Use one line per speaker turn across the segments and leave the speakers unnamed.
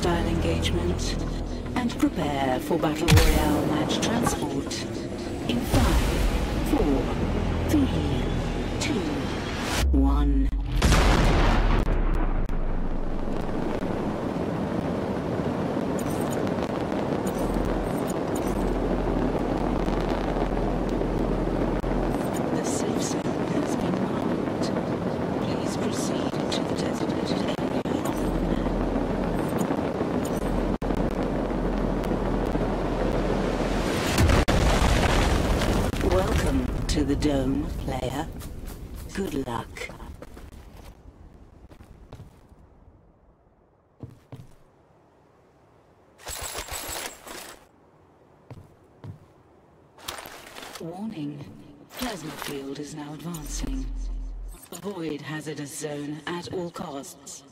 hostile engagement and prepare for Battle Royale match transport in 5, 4, 3, Dome, player. Good luck. Warning. Plasma field is now advancing. Avoid hazardous zone at all costs.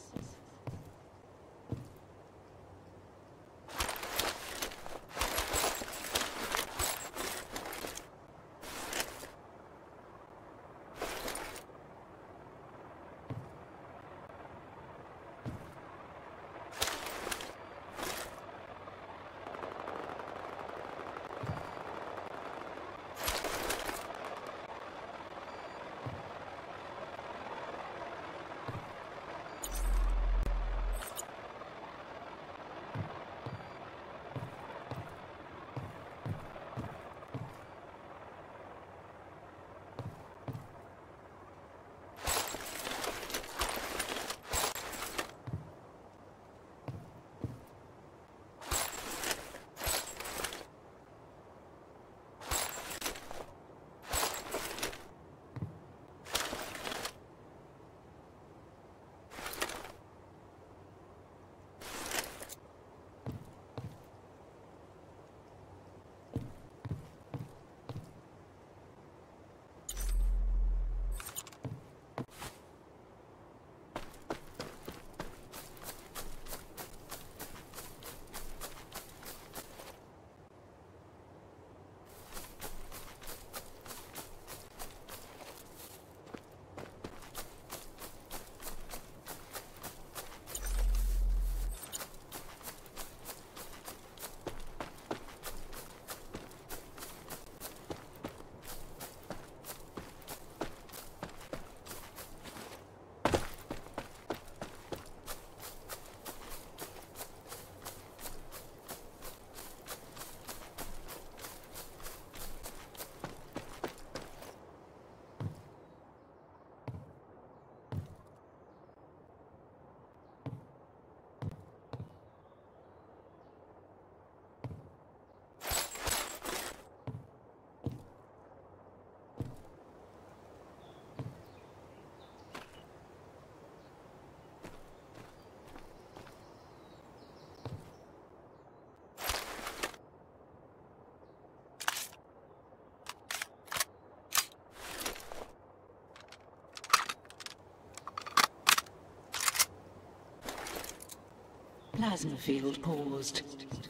Plasma field paused.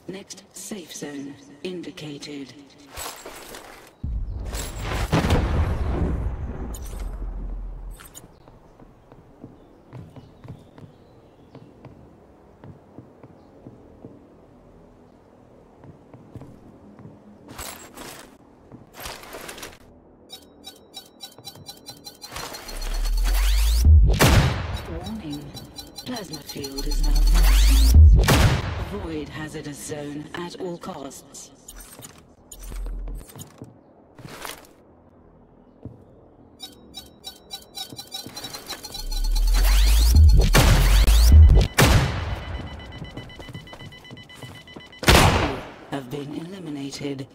Next safe zone indicated. Hazardous zone at all costs. Have been eliminated.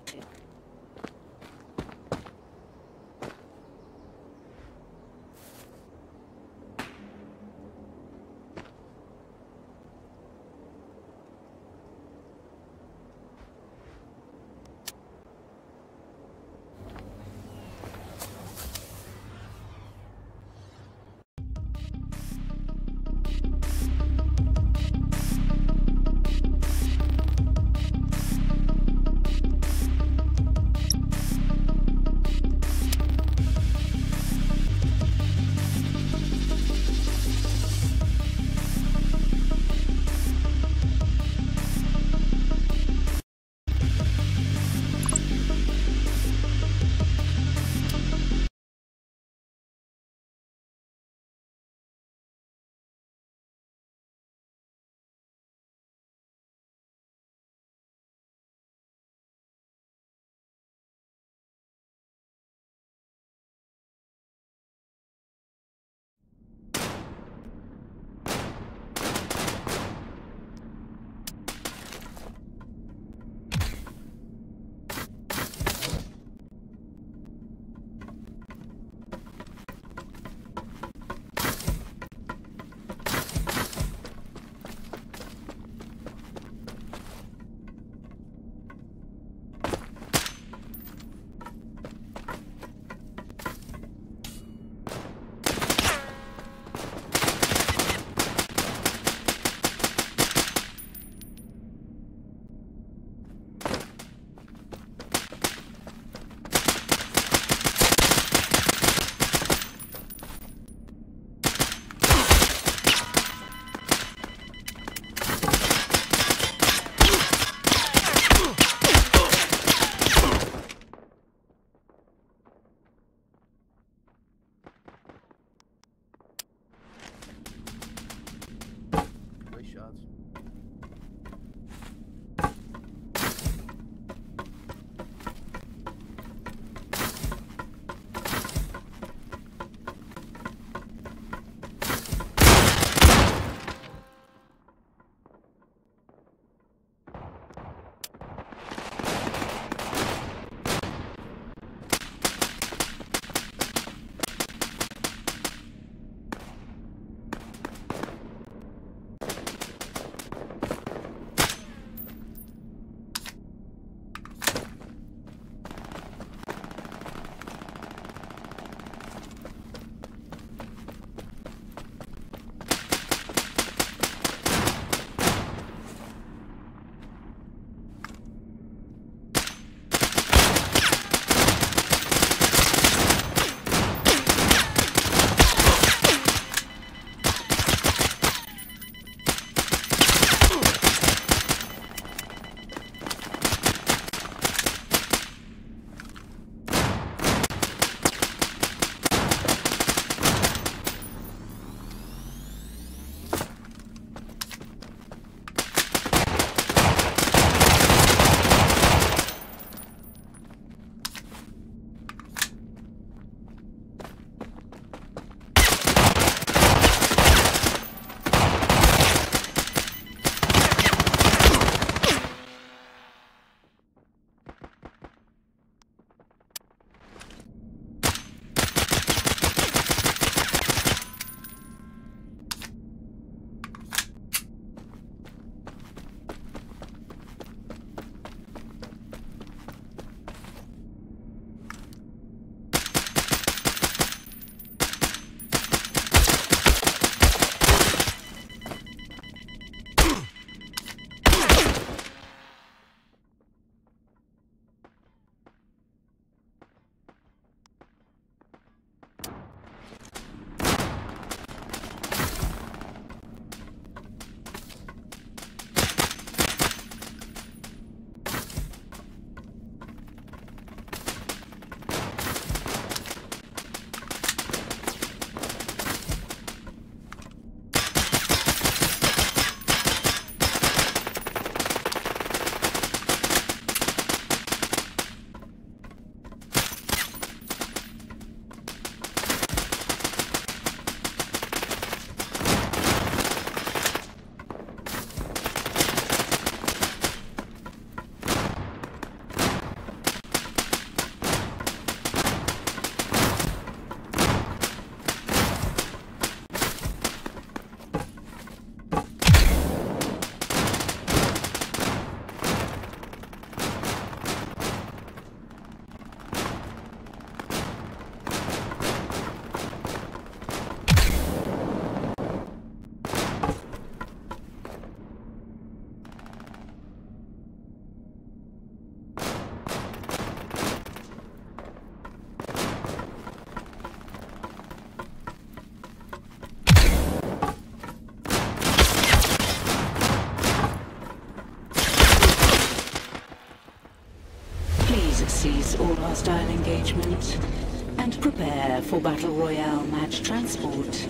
Royale match transport.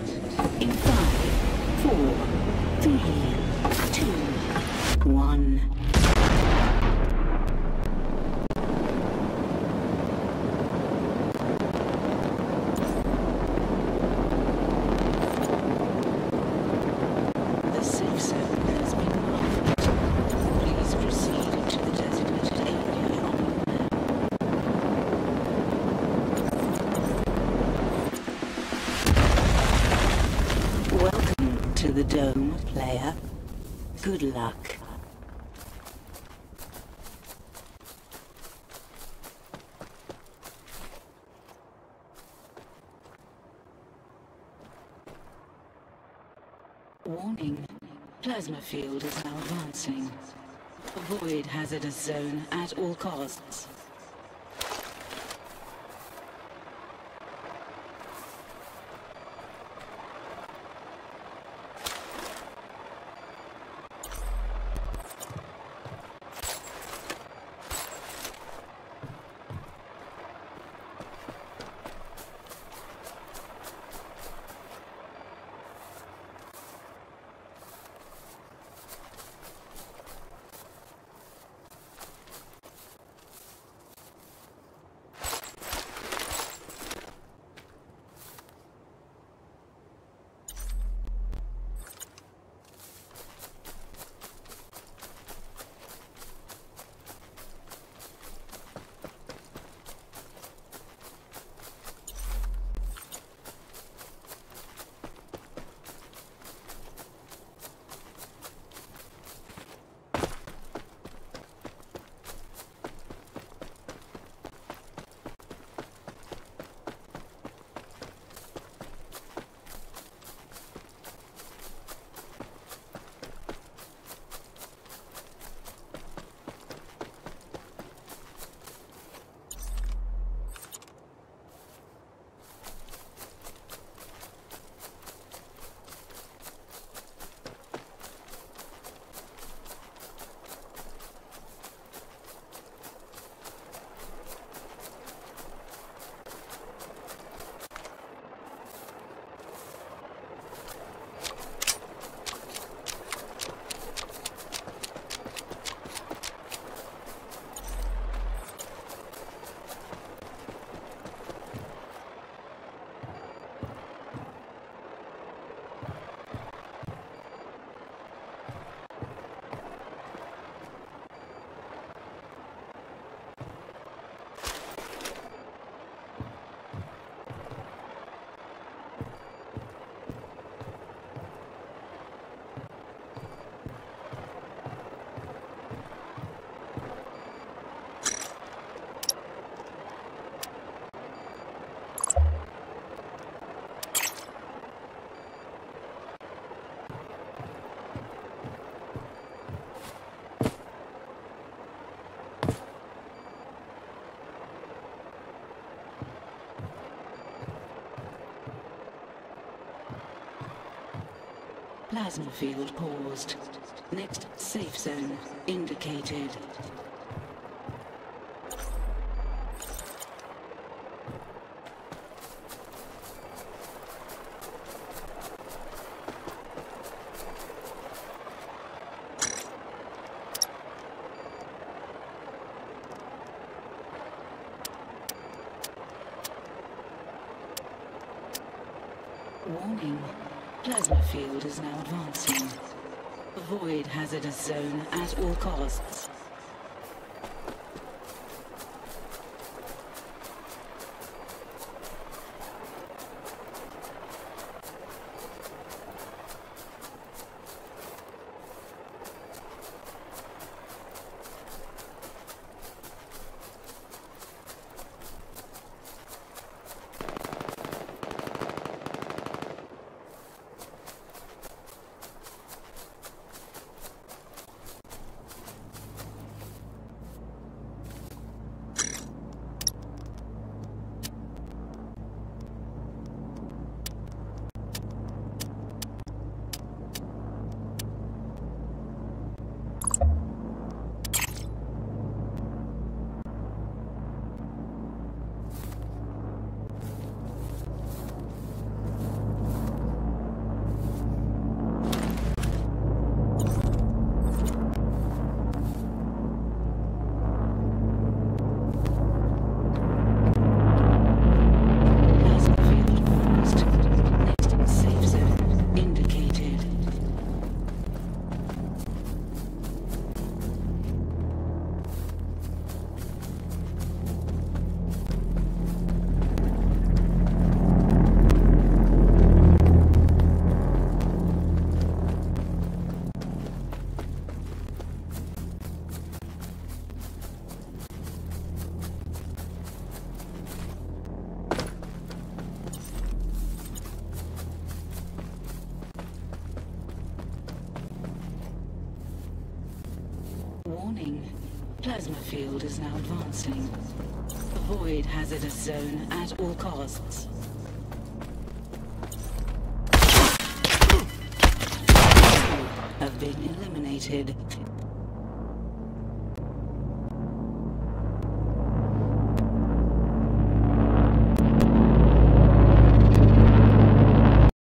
In five, Good luck. Warning. Plasma field is now advancing. Avoid hazardous zone at all costs. Plasma field paused. Next safe zone indicated. Warning. Plasma field is now advancing. Avoid hazardous zone at all costs. Plasma field is now advancing. Avoid hazardous zone at all costs. Have been eliminated.